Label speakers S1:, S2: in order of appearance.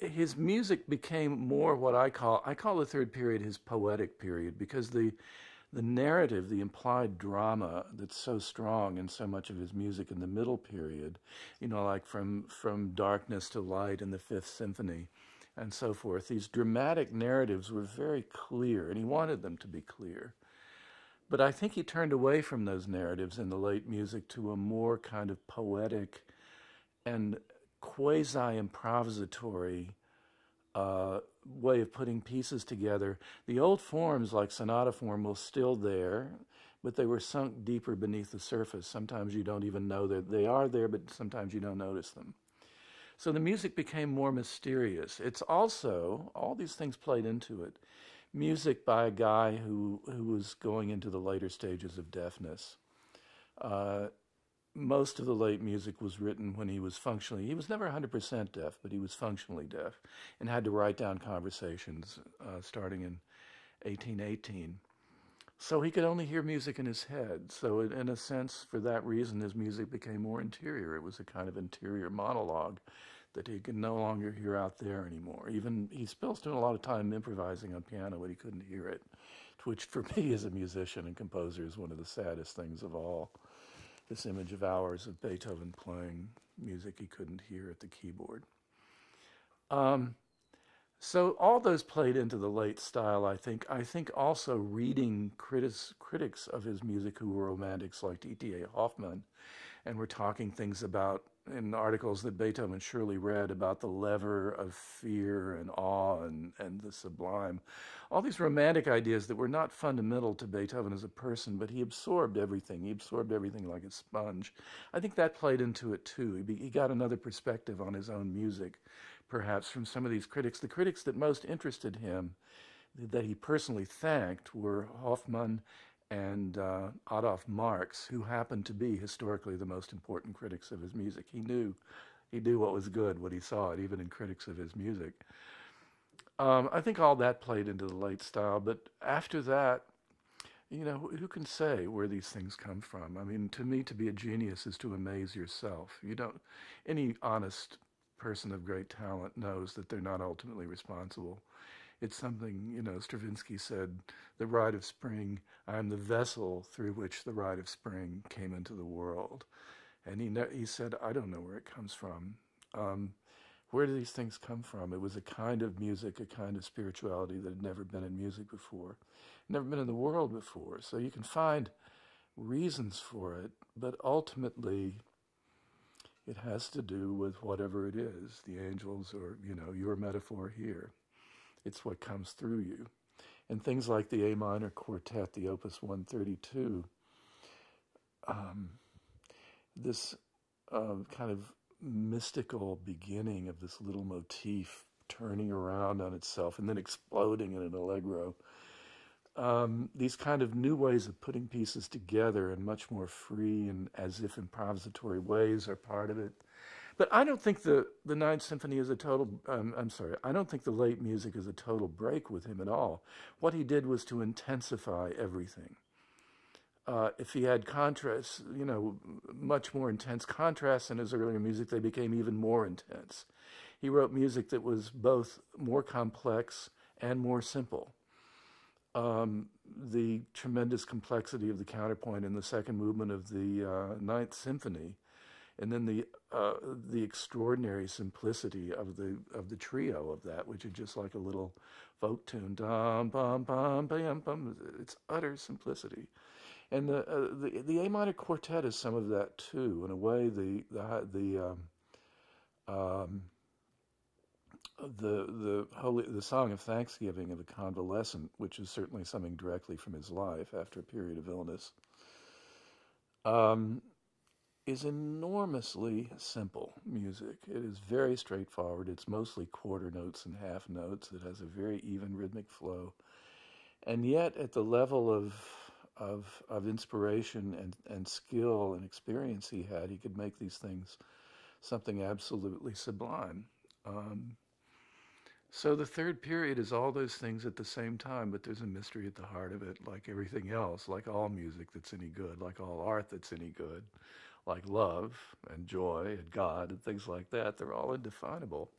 S1: his music became more what I call I call the third period his poetic period because the the narrative, the implied drama that's so strong in so much of his music in the middle period, you know, like from from darkness to light in the Fifth Symphony, and so forth. These dramatic narratives were very clear, and he wanted them to be clear. But I think he turned away from those narratives in the late music to a more kind of poetic and quasi improvisatory uh, way of putting pieces together. The old forms, like sonata form, were still there, but they were sunk deeper beneath the surface. Sometimes you don't even know that they are there, but sometimes you don't notice them. So the music became more mysterious. It's also, all these things played into it. Music by a guy who, who was going into the later stages of deafness. Uh, most of the late music was written when he was functionally, he was never 100% deaf, but he was functionally deaf and had to write down conversations uh, starting in 1818. So he could only hear music in his head. So, in a sense, for that reason, his music became more interior. It was a kind of interior monologue that he could no longer hear out there anymore. Even he still spent a lot of time improvising on piano, but he couldn't hear it, which for me as a musician and composer is one of the saddest things of all. This image of hours of Beethoven playing music he couldn't hear at the keyboard. Um, so all those played into the late style, I think. I think also reading critics, critics of his music who were romantics like E.T.A. Hoffmann and were talking things about in articles that Beethoven surely read about the lever of fear and awe and, and the sublime. All these romantic ideas that were not fundamental to Beethoven as a person, but he absorbed everything. He absorbed everything like a sponge. I think that played into it too. He, he got another perspective on his own music perhaps, from some of these critics. The critics that most interested him, that he personally thanked, were Hoffmann and uh, Adolph Marx, who happened to be historically the most important critics of his music. He knew, he knew what was good when he saw it, even in critics of his music. Um, I think all that played into the late style, but after that, you know, who can say where these things come from? I mean, to me, to be a genius is to amaze yourself. You don't, any honest person of great talent knows that they're not ultimately responsible. It's something, you know, Stravinsky said, the rite of spring, I am the vessel through which the rite of spring came into the world. And he, he said, I don't know where it comes from. Um, where do these things come from? It was a kind of music, a kind of spirituality that had never been in music before, never been in the world before. So you can find reasons for it, but ultimately, it has to do with whatever it is, the angels or, you know, your metaphor here. It's what comes through you. And things like the A minor quartet, the Opus 132, um, this uh, kind of mystical beginning of this little motif turning around on itself and then exploding in an allegro um, these kind of new ways of putting pieces together in much more free and as if improvisatory ways are part of it. But I don't think the, the Ninth Symphony is a total, um, I'm sorry, I don't think the late music is a total break with him at all. What he did was to intensify everything. Uh, if he had contrasts, you know, much more intense contrasts in his earlier music, they became even more intense. He wrote music that was both more complex and more simple um, the tremendous complexity of the counterpoint in the second movement of the uh, Ninth Symphony, and then the uh, the extraordinary simplicity of the of the trio of that, which is just like a little folk tune. Dum, bum, bum, bum, bum. It's utter simplicity, and the, uh, the the A minor quartet is some of that too. In a way, the the the um, um, the the holy the song of thanksgiving of a convalescent, which is certainly something directly from his life after a period of illness, um, is enormously simple music. It is very straightforward. It's mostly quarter notes and half notes. It has a very even rhythmic flow, and yet at the level of of of inspiration and and skill and experience he had, he could make these things something absolutely sublime. Um, so the third period is all those things at the same time, but there's a mystery at the heart of it, like everything else, like all music that's any good, like all art that's any good, like love and joy and God and things like that. They're all indefinable.